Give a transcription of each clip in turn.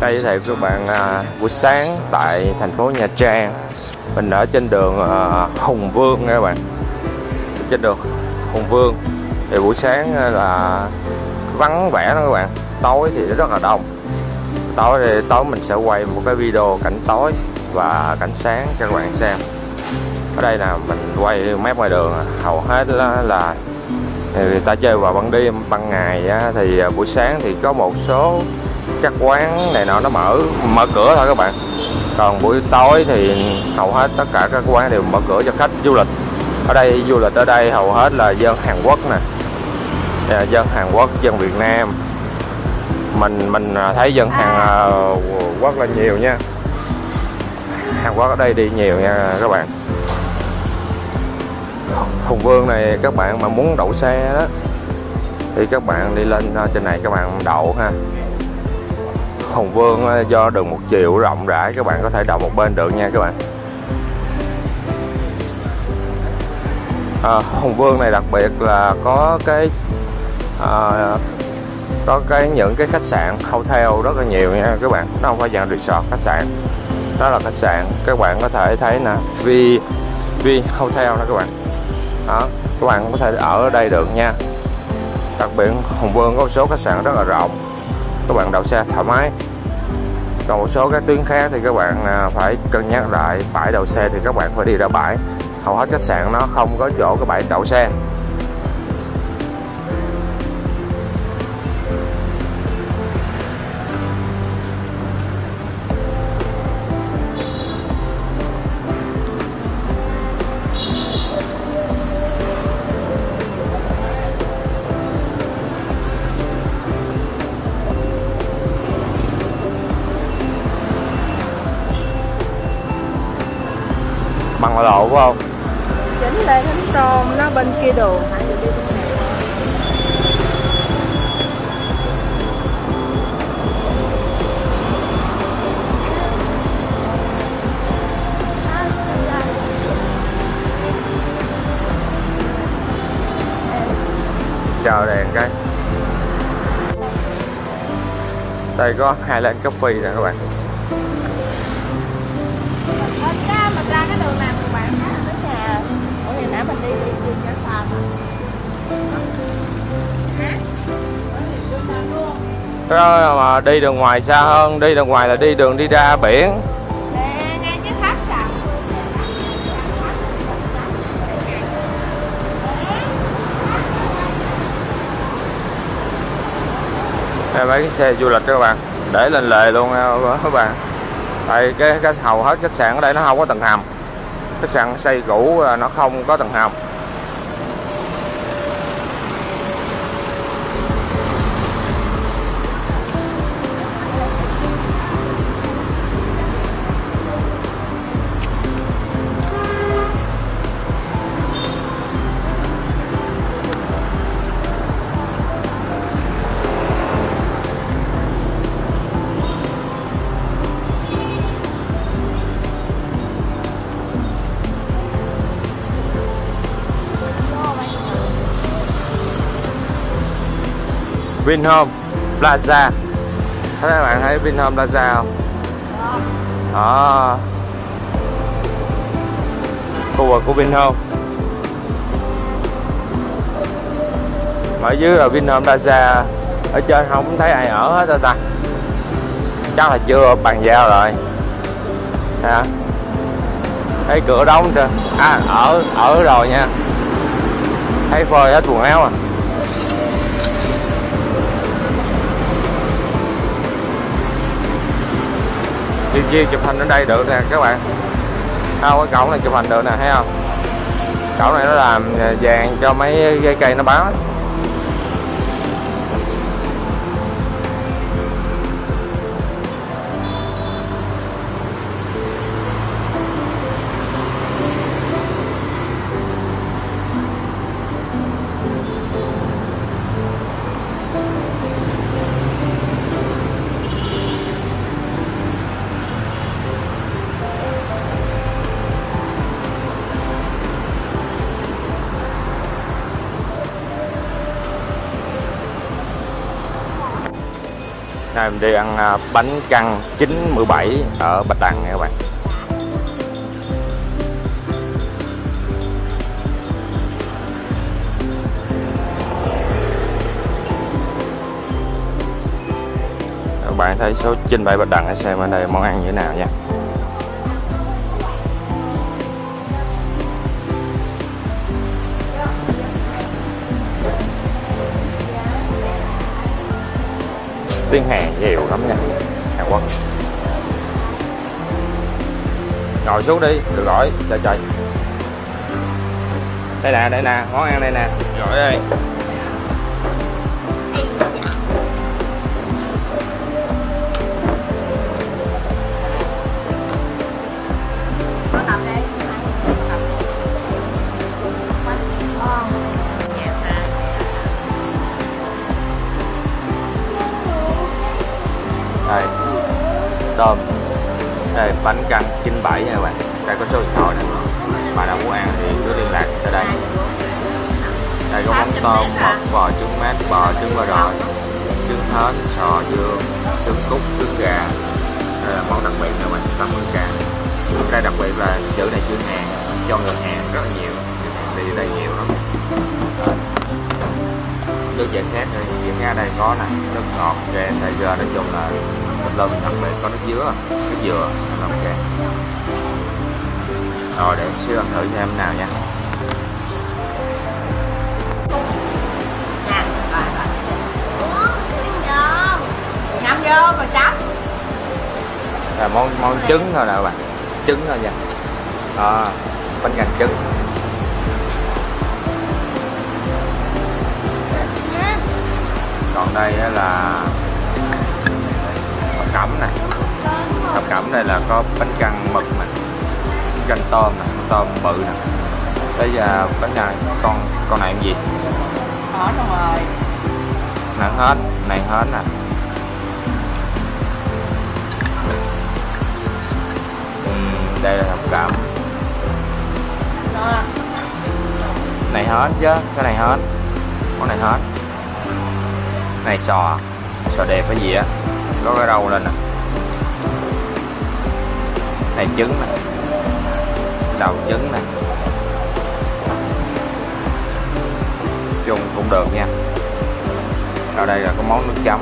đây giới thiệu các bạn à, buổi sáng tại thành phố Nha Trang. Mình ở trên đường à, Hùng Vương nha các bạn. Trên đường Hùng Vương. Thì buổi sáng à, là vắng vẻ đó các bạn. Tối thì rất là đông. Tối thì tối mình sẽ quay một cái video cảnh tối và cảnh sáng cho các bạn xem. Ở đây là mình quay mép ngoài đường à, hầu hết là, là người ta chơi vào ban đêm ban ngày á, thì à, buổi sáng thì có một số các quán này nọ nó mở mở cửa thôi các bạn. Còn buổi tối thì hầu hết tất cả các quán đều mở cửa cho khách du lịch. Ở đây du lịch ở đây hầu hết là dân Hàn Quốc nè. À, dân Hàn Quốc dân Việt Nam. Mình mình thấy dân Hàn à, Quốc là nhiều nha. Hàn Quốc ở đây đi nhiều nha các bạn. Hùng Vương này các bạn mà muốn đậu xe đó thì các bạn đi lên à, trên này các bạn đậu ha Hùng Vương ờ, do đường một chiều rộng rãi. Các bạn có thể đậu một bên được nha các bạn. Ờ, à, Hùng Vương này đặc biệt là có cái à, có cái những cái khách sạn hotel rất là nhiều nha các bạn. Nó không phải dạng resort khách sạn. Đó là khách sạn. Các bạn có thể thấy nè Vi Vi Hotel đó các bạn. Đó các bạn có thể ở ở đây được nha. Đặc biệt Hùng Vương có một số khách sạn rất là rộng các bạn đậu xe thoải mái. Còn một số các tuyến khác thì các bạn à, phải cân nhắc lại, bãi đậu xe thì các bạn phải đi ra bãi. Hầu hết khách sạn nó không có chỗ cái bãi đậu xe. Chờ đèn cái. Đây có hai Highland Coffee nè các bạn. Ra mình ra cái đường này một bạn là tới nhà. Ủa thì nãy mình đi đi Đó mà đi đường ngoài xa hơn đi đường ngoài là đi đường đi ra biển. Đây, mấy cái xe du lịch các bạn để lên lề luôn nha các bạn. Tại cái, cái hầu hết khách sạn ở đây nó không có tầng hầm. Khách sạn xây cũ à, nó không có tầng hầm. Vinhome Plaza. Thấy các bạn thấy Vinhome Plaza không? Đó. Khu vực của Vinhome. Ở dưới là Vinhome Plaza. Ở trên không thấy ai ở hết rồi ta. Chắc là chưa bàn giao rồi. Hả? Thấy cửa đóng chưa À ở ở rồi nha. Thấy phơi hết quần áo à. Chiều chiều chụp hình ở đây được nè, các bạn không cái cổng này chụp hình được nè, thấy không cổng này nó làm à, vàng cho mấy cây cây nó bám. Nay mình đi ăn à, bánh căn 97 ở Bạch Đằng nha các bạn. Các bạn thấy số 97 Bạch Đằng hãy xem ở đây món ăn như thế nào nha. Tiếng Hàn nhiều lắm nha, Hàn Quốc. Ngồi xuống đi được gọi trời trời đây nè đây nè, món ăn đây nè. Gọi đây. 97 nha các bạn. Đây có số điện thoại nè mà nào muốn ăn thì cứ liên lạc tới đây. Đây có món tôm mật bò trứng mát bò trứng bò đỏ trứng hến sò dương trứng cút trứng gà. Đây là món đặc biệt nha bạn 80 k đây đặc biệt là chữ này chữ Hàn cho người Hàn rất là nhiều. Đi đây nhiều lắm. Nước giải khát thì diễn ra đây có nè nước ngọt chè Sài Gòn nói chung là một lần đặc biệt có nước dứa nước dừa nên là ok rồi để siêu ăn thử xem nào nha. Vô rồi chấm. Là món món trứng thôi nè các bạn. Trứng thôi nha. À, bánh canh trứng. Còn đây là đây là có bánh căn mực nè canh tôm nè tôm bự nè. Đây là bánh này con con này làm gì? Xong rồi nàng hết nàng hết nè. Ừm, đây là thập cẩm này hết chứ cái này hết. Món này hết. Này sò sò đẹp cái gì á? Có cái râu lên nè này trứng nè. Đầu trứng nè. Chung cũng được nha. Ở đây là có món nước chấm.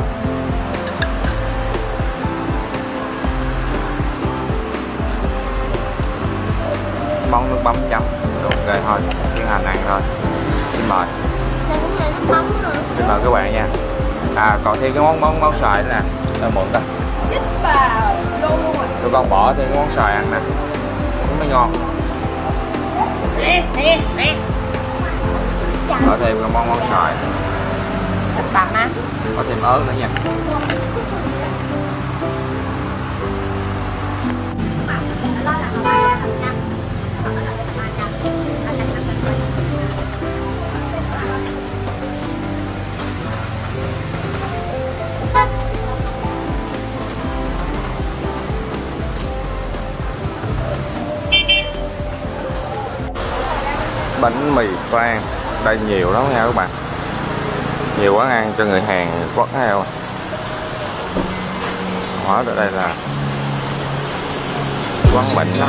Món nước mắm chấm. Ok thôi, tiến hành ăn thôi. Xin mời. Xin mời các bạn nha. À còn thêm cái món món món xoài nữa nè. Tao mượn ta tụi con bỏ thêm món xoài ăn nè. Nó mới ngon. Bỏ thêm cái món món xoài. Có thêm ớt nữa nha bánh mì khoan đây nhiều lắm nha các bạn. Nhiều quán ăn cho người hàng quất heo hóa ở đây là quán bánh đó.